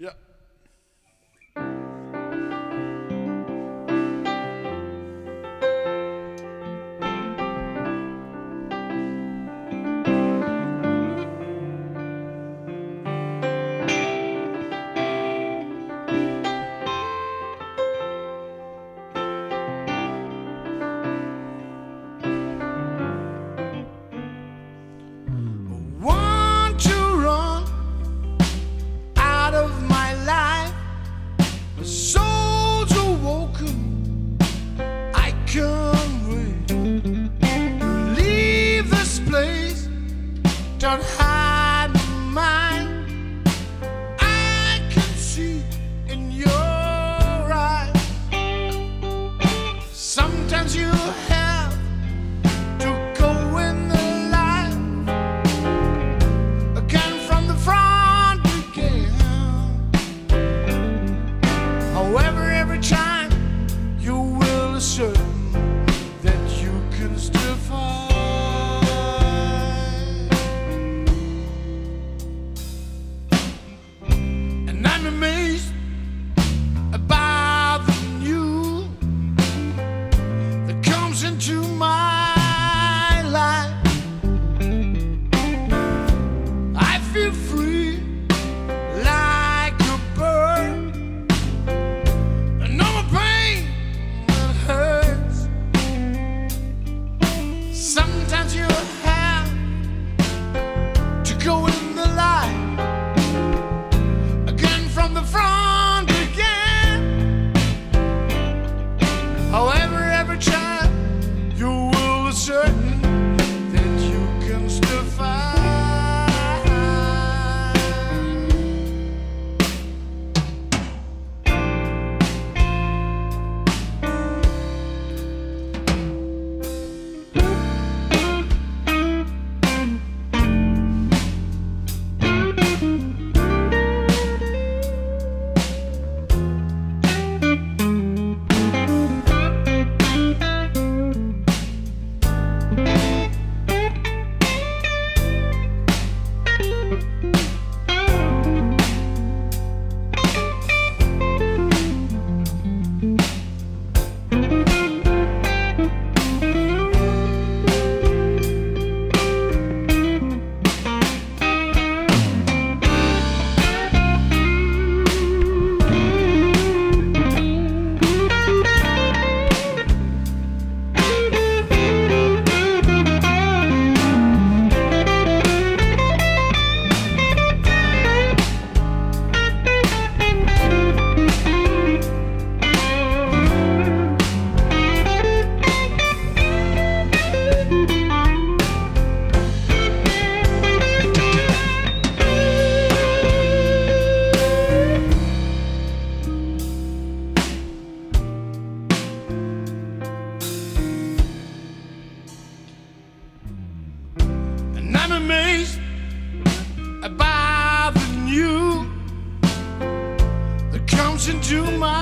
Yeah. I can't wait. Leave this place. Don't have into my